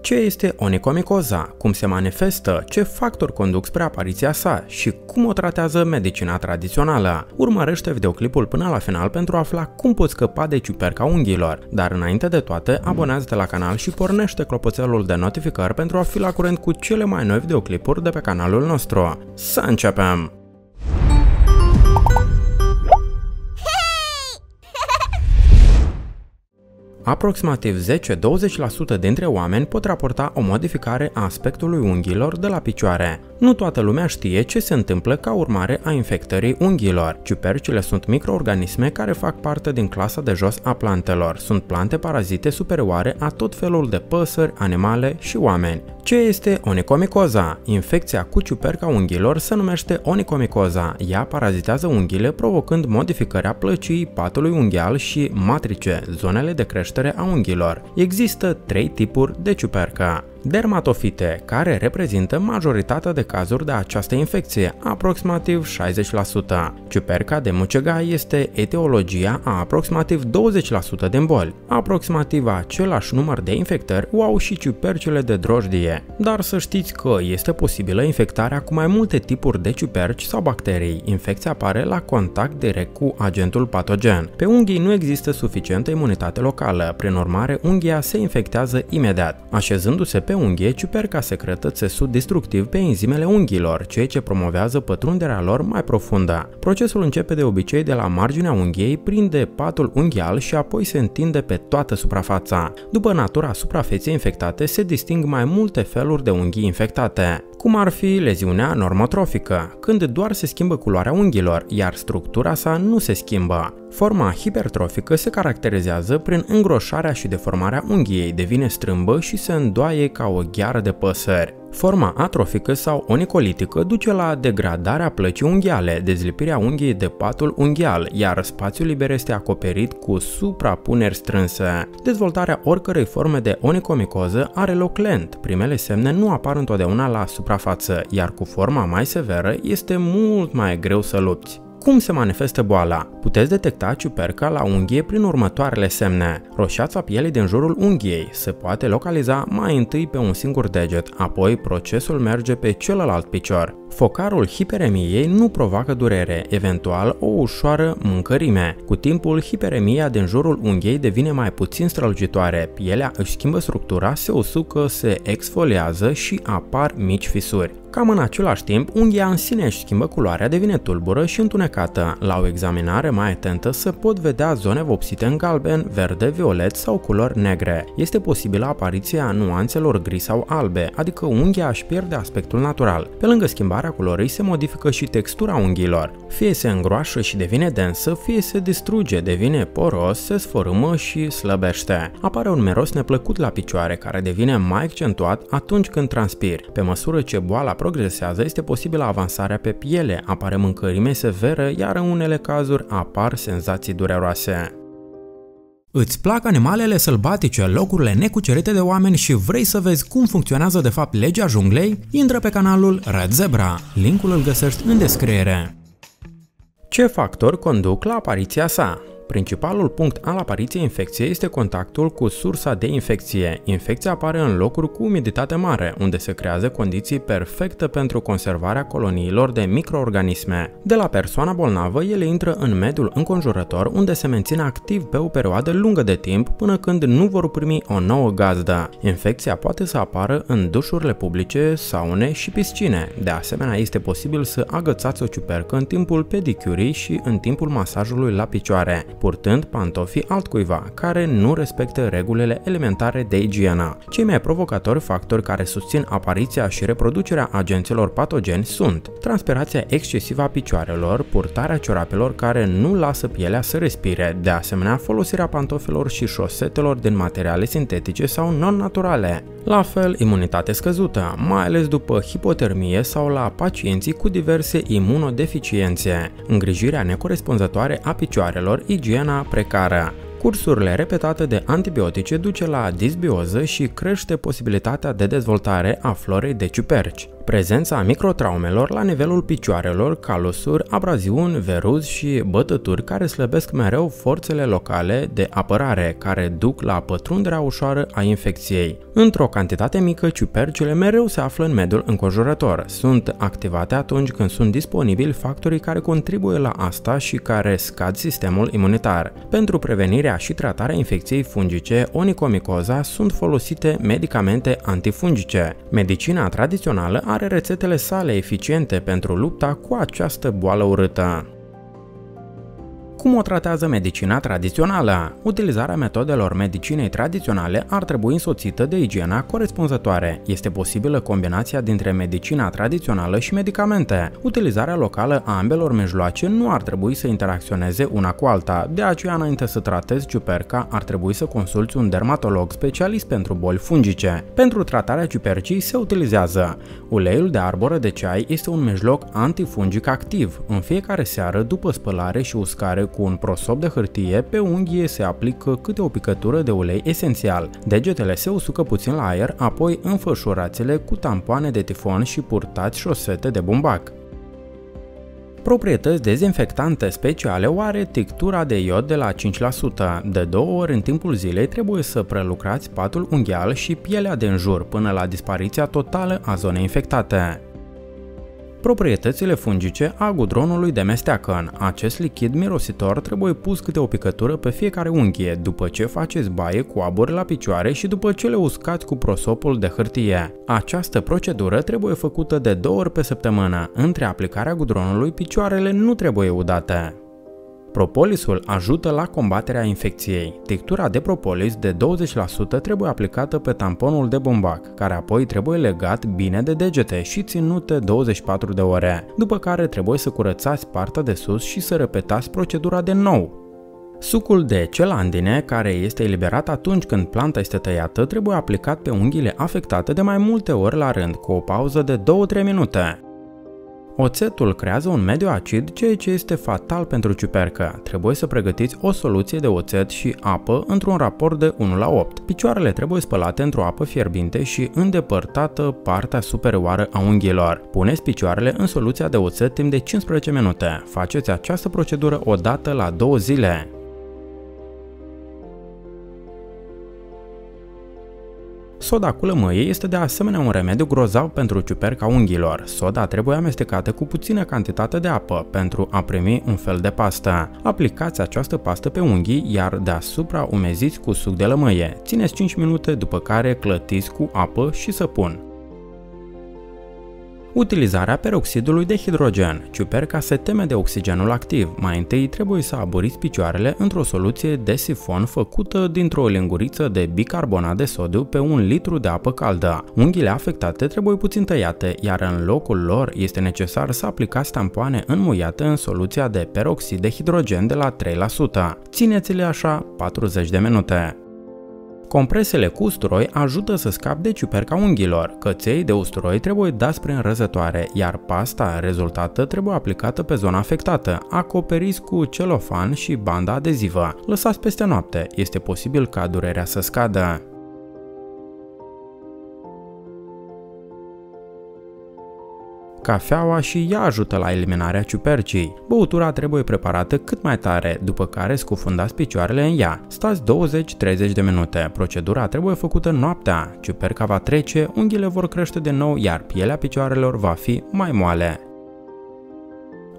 Ce este onicomicoza, cum se manifestă, ce factori conduc spre apariția sa și cum o tratează medicina tradițională. Urmărește videoclipul până la final pentru a afla cum poți scăpa de ciuperca unghiilor. Dar înainte de toate, abonează-te la canal și pornește clopoțelul de notificări pentru a fi la curent cu cele mai noi videoclipuri de pe canalul nostru. Să începem! Aproximativ 10-20% dintre oameni pot raporta o modificare a aspectului unghiilor de la picioare. Nu toată lumea știe ce se întâmplă ca urmare a infectării unghiilor. Ciupercile sunt microorganisme care fac parte din clasa de jos a plantelor. Sunt plante parazite superioare a tot felul de păsări, animale și oameni. Ce este onicomicoza? Infecția cu ciuperca unghiilor se numește onicomicoza. Ea parazitează unghiile provocând modificarea plăcii patului unghial și matrice, zonele de creștere a unghiilor. Există trei tipuri de ciupercă. Dermatofite, care reprezintă majoritatea de cazuri de această infecție, aproximativ 60%. Ciuperca de mucegai este etiologia a aproximativ 20% din boli. Aproximativ același număr de infectări o au și ciupercile de drojdie. Dar să știți că este posibilă infectarea cu mai multe tipuri de ciuperci sau bacterii. Infecția apare la contact direct cu agentul patogen. Pe unghii nu există suficientă imunitate locală, prin urmare unghia se infectează imediat. Așezându-se pe unghie, ciuperca secretă țesut destructiv pe enzimele unghiilor, ceea ce promovează pătrunderea lor mai profundă. Procesul începe de obicei de la marginea unghiei, prinde patul unghial și apoi se întinde pe toată suprafața. După natura suprafeței infectate, se disting mai multe feluri de unghii infectate cum ar fi leziunea normotrofică, când doar se schimbă culoarea unghiilor, iar structura sa nu se schimbă. Forma hipertrofică se caracterizează prin îngroșarea și deformarea unghiei, devine strâmbă și se îndoaie ca o gheară de păsări. Forma atrofică sau onicolitică duce la degradarea plăcii unghiale, dezlipirea unghiei de patul unghial, iar spațiul liber este acoperit cu suprapuneri strânse. Dezvoltarea oricărei forme de onicomicoză are loc lent. Primele semne nu apar întotdeauna la suprafață, iar cu forma mai severă este mult mai greu să lupți. Cum se manifestă boala? Puteți detecta ciuperca la unghie prin următoarele semne. Roșața pielii din jurul unghiei se poate localiza mai întâi pe un singur deget, apoi procesul merge pe celălalt picior. Focarul hiperemiei nu provoacă durere, eventual o ușoară mâncărime. Cu timpul, hiperemia din jurul unghiei devine mai puțin strălucitoare, pielea își schimbă structura, se usucă, se exfoliază și apar mici fisuri. Cam în același timp, unghia în sine își schimbă culoarea, devine tulbură și întunecată. La o examinare mai atentă se pot vedea zone vopsite în galben, verde, violet sau culori negre. Este posibilă apariția nuanțelor gri sau albe, adică unghia își pierde aspectul natural. Pe lângă schimbarea culorii se modifică și textura unghiilor. Fie se îngroașă și devine densă, fie se distruge, devine poros, se sfărâmă și slăbește. Apare un miros neplăcut la picioare care devine mai accentuat atunci când transpiri. Pe măsură ce boala progresează, este posibilă avansarea pe piele, apare mâncărime severă, iar în unele cazuri apar senzații dureroase. Îți plac animalele sălbatice, locurile necucerite de oameni și vrei să vezi cum funcționează de fapt legea junglei? Intră pe canalul Red Zebra. Linkul îl găsești în descriere. Ce factori conduc la apariția sa? Principalul punct al apariției infecției este contactul cu sursa de infecție. Infecția apare în locuri cu umiditate mare, unde se creează condiții perfecte pentru conservarea coloniilor de microorganisme. De la persoana bolnavă, ele intră în mediul înconjurător, unde se mențin activ pe o perioadă lungă de timp până când nu vor primi o nouă gazdă. Infecția poate să apară în dușurile publice, saune și piscine. De asemenea, este posibil să agățați o ciupercă în timpul pedicurii și în timpul masajului la picioare purtând pantofii altcuiva, care nu respectă regulile elementare de igienă. Cei mai provocatori factori care susțin apariția și reproducerea agenților patogeni sunt transpirația excesivă a picioarelor, purtarea ciorapelor care nu lasă pielea să respire, de asemenea folosirea pantofelor și șosetelor din materiale sintetice sau non-naturale. La fel, imunitate scăzută, mai ales după hipotermie sau la pacienții cu diverse imunodeficiențe, îngrijirea necorespunzătoare a picioarelor, igiena precară. Cursurile repetate de antibiotice duce la disbioză și crește posibilitatea de dezvoltare a florei de ciuperci. Prezența microtraumelor la nivelul picioarelor, calosuri, abraziuni, veruz și bătături care slăbesc mereu forțele locale de apărare, care duc la pătrunderea ușoară a infecției. Într-o cantitate mică, ciupercile mereu se află în mediul înconjurător. Sunt activate atunci când sunt disponibili factorii care contribuie la asta și care scad sistemul imunitar. Pentru prevenirea și tratarea infecției fungice, onicomicoza sunt folosite medicamente antifungice. Medicina tradițională are rețetele sale eficiente pentru lupta cu această boală urâtă. Cum o tratează medicina tradițională? Utilizarea metodelor medicinei tradiționale ar trebui însoțită de igiena corespunzătoare. Este posibilă combinația dintre medicina tradițională și medicamente. Utilizarea locală a ambelor mijloace nu ar trebui să interacționeze una cu alta, de aceea înainte să tratezi ciuperca ar trebui să consulți un dermatolog specialist pentru boli fungice. Pentru tratarea ciupercii se utilizează uleiul de arboră de ceai este un mijloc antifungic activ. În fiecare seară, după spălare și uscare cu un prosop de hârtie, pe unghie se aplică câte o picătură de ulei esențial. Degetele se usucă puțin la aer, apoi înfășurați-le cu tampoane de tifon și purtați șosete de bumbac. Proprietăți dezinfectante speciale o are tictura de iod de la 5%. De două ori în timpul zilei trebuie să prelucrați patul unghial și pielea de în jur până la dispariția totală a zonei infectate. Proprietățile fungice a gudronului de mesteacăn. Acest lichid mirositor trebuie pus câte o picătură pe fiecare unghie, după ce faceți baie cu aburi la picioare și după ce le uscați cu prosopul de hârtie. Această procedură trebuie făcută de două ori pe săptămână. Între aplicarea gudronului, picioarele nu trebuie udate. Propolisul ajută la combaterea infecției. Tictura de propolis de 20% trebuie aplicată pe tamponul de bumbac, care apoi trebuie legat bine de degete și ținute 24 de ore, după care trebuie să curățați partea de sus și să repetați procedura de nou. Sucul de celandine, care este eliberat atunci când planta este tăiată, trebuie aplicat pe unghiile afectate de mai multe ori la rând, cu o pauză de 2-3 minute. Oțetul creează un mediu acid, ceea ce este fatal pentru ciupercă. Trebuie să pregătiți o soluție de oțet și apă într-un raport de 1 la 8. Picioarele trebuie spălate într-o apă fierbinte și îndepărtată partea superioară a unghiilor. Puneți picioarele în soluția de oțet timp de 15 minute. Faceți această procedură o dată la 2 zile. Soda cu lămâie este de asemenea un remediu grozav pentru ciuperca unghiilor. Soda trebuie amestecată cu puțină cantitate de apă pentru a primi un fel de pastă. Aplicați această pastă pe unghii, iar deasupra umeziți cu suc de lămâie. Țineți 5 minute după care clătiți cu apă și săpun. Utilizarea peroxidului de hidrogen. Ciuperca se teme de oxigenul activ. Mai întâi trebuie să aburiți picioarele într-o soluție de sifon făcută dintr-o linguriță de bicarbonat de sodiu pe un litru de apă caldă. Unghiile afectate trebuie puțin tăiate, iar în locul lor este necesar să aplicați tampoane înmuiate în soluția de peroxid de hidrogen de la 3%. Țineți-le așa 40 de minute. Compresele cu usturoi ajută să scapi de ciuperca unghiilor. Căței de usturoi trebuie dați prin răzătoare, iar pasta rezultată trebuie aplicată pe zona afectată. Acoperiți cu celofan și banda adezivă. Lăsați peste noapte. Este posibil ca durerea să scadă. Cafeaua și ea ajută la eliminarea ciupercii. Băutura trebuie preparată cât mai tare, după care scufundați picioarele în ea. Stați 20-30 de minute. Procedura trebuie făcută noaptea. Ciuperca va trece, unghiile vor crește de nou, iar pielea picioarelor va fi mai moale.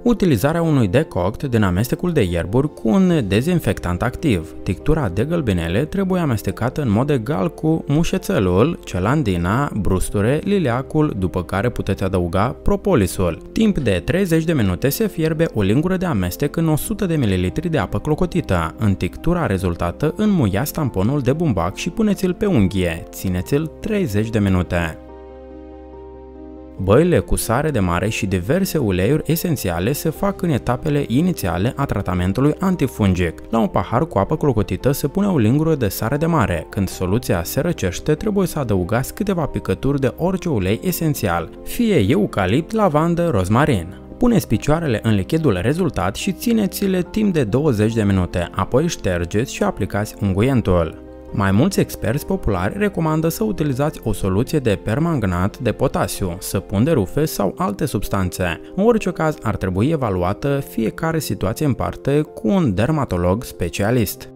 Utilizarea unui decoct din amestecul de ierburi cu un dezinfectant activ. Tictura de gălbenele trebuie amestecată în mod egal cu mușețelul, celandina, brusture, liliacul, după care puteți adăuga propolisul. Timp de 30 de minute se fierbe o lingură de amestec în 100 de ml de apă clocotită. În tictura rezultată înmuiați tamponul de bumbac și puneți-l pe unghie. Țineți-l 30 de minute. Băile cu sare de mare și diverse uleiuri esențiale se fac în etapele inițiale a tratamentului antifungic. La un pahar cu apă clocotită se pune o lingură de sare de mare. Când soluția se răcește, trebuie să adăugați câteva picături de orice ulei esențial, fie eucalipt, lavandă, rozmarin. Puneți picioarele în lichidul rezultat și țineți-le timp de 20 de minute, apoi ștergeți și aplicați unguientul. Mai mulți experți populari recomandă să utilizați o soluție de permanganat de potasiu, săpun de rufe sau alte substanțe. În orice caz ar trebui evaluată fiecare situație în parte cu un dermatolog specialist.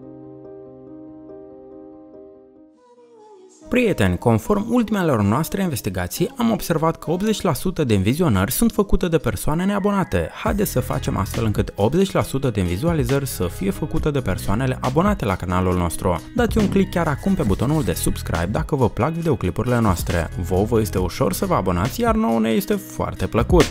Prieteni, conform ultimelor noastre investigații, am observat că 80% din vizionări sunt făcute de persoane neabonate. Haideți să facem astfel încât 80% din vizualizări să fie făcute de persoanele abonate la canalul nostru. Dați un click chiar acum pe butonul de subscribe dacă vă plac videoclipurile noastre. Vă vă este ușor să vă abonați, iar nouă ne este foarte plăcut.